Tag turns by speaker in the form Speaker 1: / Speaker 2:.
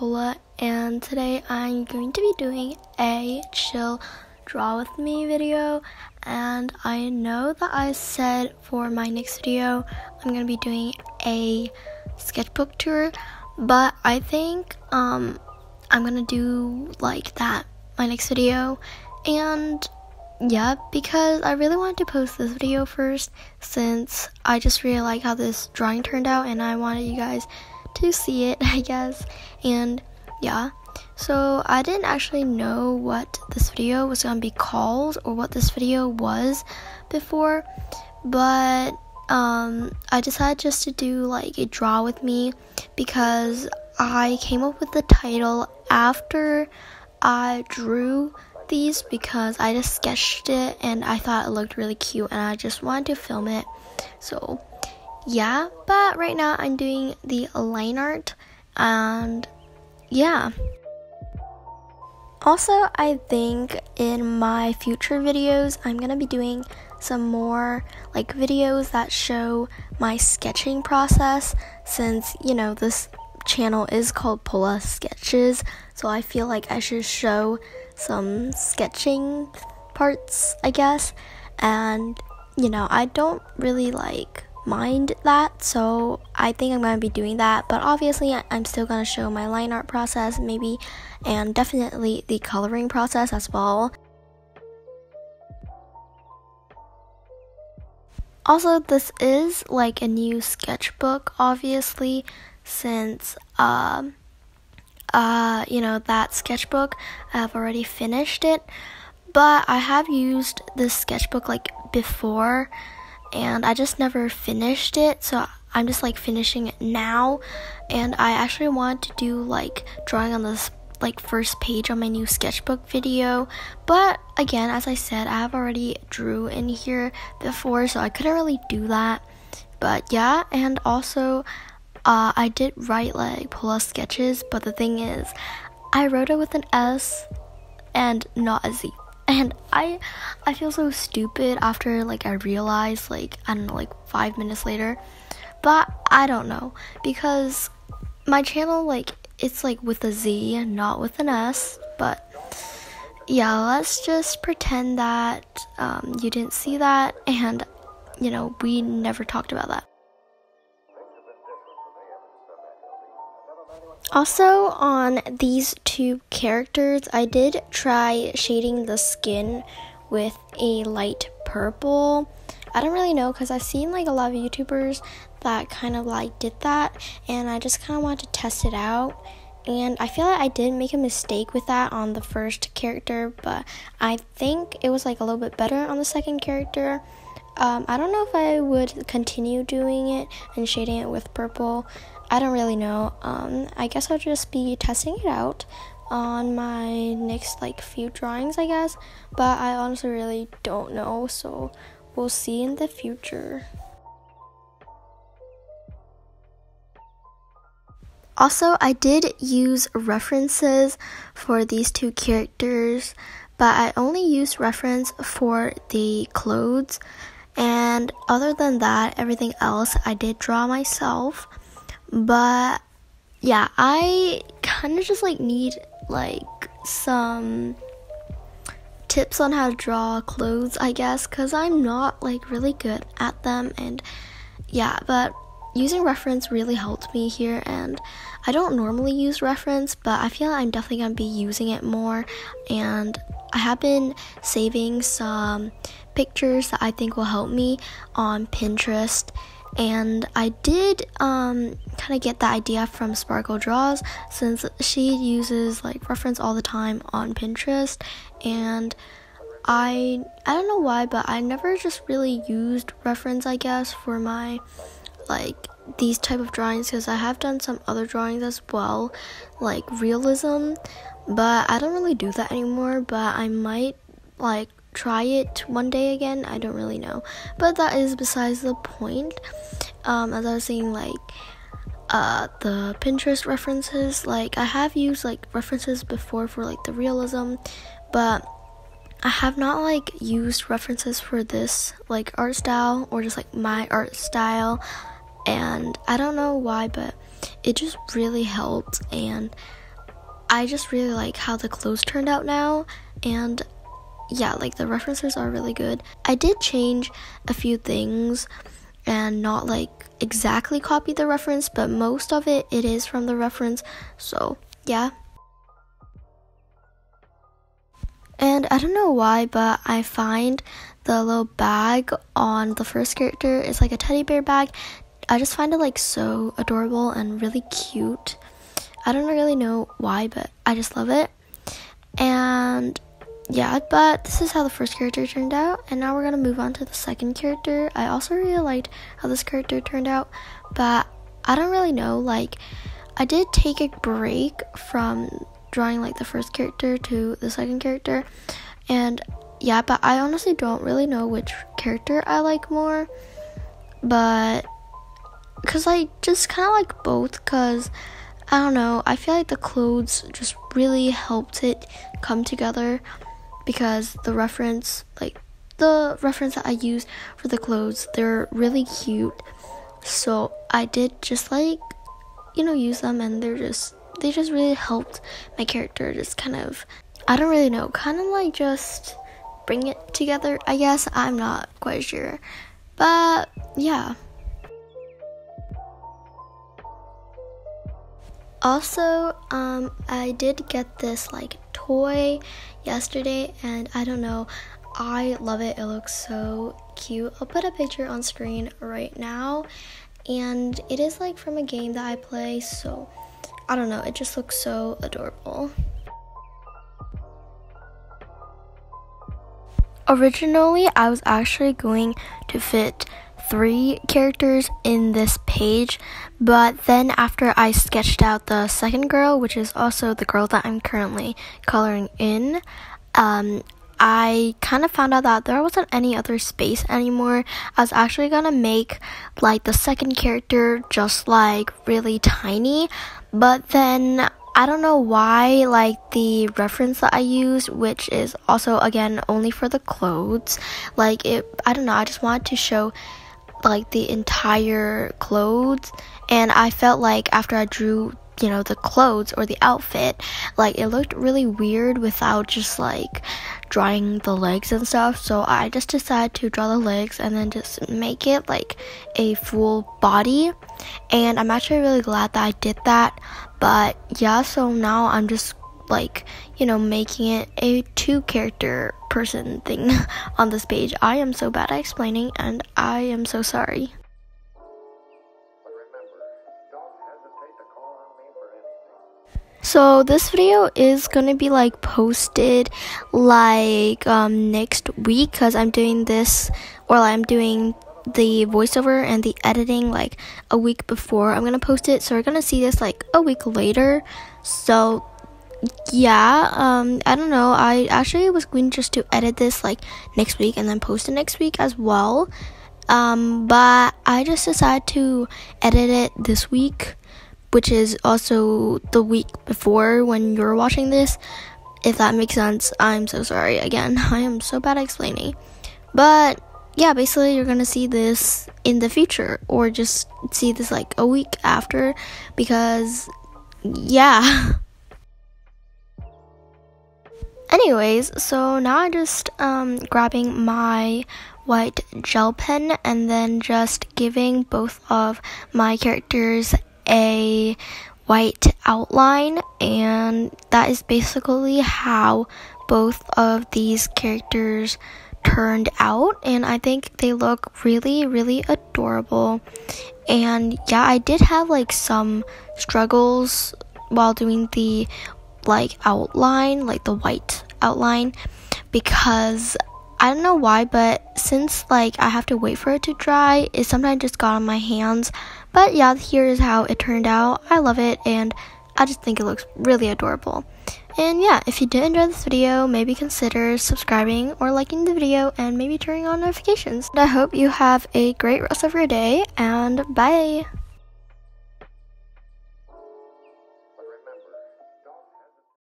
Speaker 1: Pola, and today I'm going to be doing a chill draw with me video. And I know that I said for my next video I'm gonna be doing a sketchbook tour, but I think um, I'm gonna do like that my next video, and yeah, because I really wanted to post this video first since I just really like how this drawing turned out and I wanted you guys to see it, I guess. And yeah, so I didn't actually know what this video was to be called or what this video was before, but um, I decided just to do like a draw with me because I came up with the title after I drew these because I just sketched it and I thought it looked really cute and I just wanted to film it. So, yeah, but right now I'm doing the line art and yeah. Also, I think in my future videos, I'm gonna be doing some more like videos that show my sketching process since you know this channel is called Pola Sketchez, so I feel like I should show some sketching parts, I guess. And you know, I don't really like mind that, so I think I'm gonna be doing that. But obviously, I'm still gonna show my line art process, maybe, and definitely the coloring process as well. Also, this is like a new sketchbook, obviously, since um, uh, you know that sketchbook. I've already finished it, but I have used this sketchbook like before, and I just never finished it. So I'm just like finishing it now, and I actually want to do like drawing on this like first page on my new sketchbook video but again as i said i have already drew in here before so i couldn't really do that but yeah and also uh, I did write like Pola sketches, but the thing is, I wrote it with an S and not a Z. And I I feel so stupid after like I realized like I don't know like 5 minutes later. But I don't know because my channel like it's like with a Z, not with an S, but yeah, let's just pretend that um, you didn't see that and you know, we never talked about that. Also, on these two characters, I did try shading the skin with a light purple. I don't really know because I've seen like a lot of YouTubers that kind of like did that, and I just kind of wanted to test it out. And I feel like I did make a mistake with that on the first character, but I think it was like a little bit better on the second character. Um, I don't know if I would continue doing it and shading it with purple. I don't really know. Um, I guess I'll just be testing it out on my next like few drawings, I guess. But I honestly really don't know, so we'll see in the future. Also, I did use references for these two characters, but I only used reference for the clothes. And other than that, everything else I did draw myself. But yeah, I kind of just like need like some tips on how to draw clothes, I guess, because I'm not like really good at them. And yeah, but using reference really helped me here. And I don't normally use reference, but I feel like I'm definitely gonna be using it more. And I have been saving some pictures that I think will help me on Pinterest and I did um, kind of get the idea from Sparkle Draws since she uses like reference all the time on Pinterest. And I I don't know why but I never just really used reference I guess for my like these type of drawings because I have done some other drawings as well like realism. But I don't really do that anymore but I might like try it one day again. I don't really know. But that is besides the point. Um, as I was saying, like, uh, the Pinterest references, like, I have used, like, references before for, like, the realism, but I have not, like, used references for this, like, art style or just, like, my art style. And I don't know why, but it just really helped. And I just really like how the clothes turned out now and yeah, like the references are really good. I did change a few things and not like exactly copy the reference, but most of it it is from the reference. So, yeah. And I don't know why, but I find the little bag on the first character is like a teddy bear bag. I just find it like so adorable and really cute. I don't really know why, but I just love it. And yeah, but this is how the first character turned out, and now we're gonna move on to the second character. I also really liked how this character turned out, but I don't really know. Like, I did take a break from drawing like the first character to the second character, and yeah, but I honestly don't really know which character I like more, but because I just kind of like both, because I don't know, I feel like the clothes just really helped it come together because the reference, like the reference that I use for the clothes, they're really cute. So I did just like, you know, use them and they're just, they just really helped my character just kind of, I don't really know, kind of like just bring it together, I guess. I'm not quite sure. But yeah. Also, um, I did get this like toy yesterday, and I don't know, I love it. It looks so cute. I'll put a picture on screen right now, and it is like from a game that I play, so I don't know, it just looks so adorable. Originally, I was actually going to fit three characters in this page, but then after I sketched out the second girl, which is also the girl that I'm currently coloring in, um, I kind of found out that there wasn't any other space anymore. I was actually gonna make like the second character just like really tiny, but then I don't know why, like the reference that I used, which is also again only for the clothes, like it, I don't know, I just wanted to show like the entire clothes and I felt like after I drew you know the clothes or the outfit like it looked really weird without just like drawing the legs and stuff. So I just decided to draw the legs and then just make it like a full body. And I'm actually really glad that I did that. But yeah so now I'm just like you know making it a two character person thing on this page. I am so bad at explaining and I am so sorry. So this video is gonna be like posted like um, next week because I'm doing this or I'm doing the voiceover and the editing like a week before I'm gonna post it. So we're gonna see this like a week later. So yeah, um, I don't know. I actually was going just to edit this like next week and then post it next week as well. Um, but I just decided to edit it this week, which is also the week before when you're watching this. If that makes sense, I'm so sorry. Again, I am so bad at explaining. But yeah, basically, you're gonna see this in the future, or just see this like a week after, because yeah. Anyways, so now I'm just um, grabbing my white gel pen and then just giving both of my characters a white outline, and that is basically how both of these characters turned out. And I think they look really really adorable. And yeah I did have like some struggles while doing the like outline, like the white outline, because I don't know why, but since like I have to wait for it to dry, it sometimes just got on my hands. But yeah, here is how it turned out. I love it and I just think it looks really adorable. And yeah, if you did enjoy this video, maybe consider subscribing or liking the video and maybe turning on notifications. And I hope you have a great rest of your day and bye!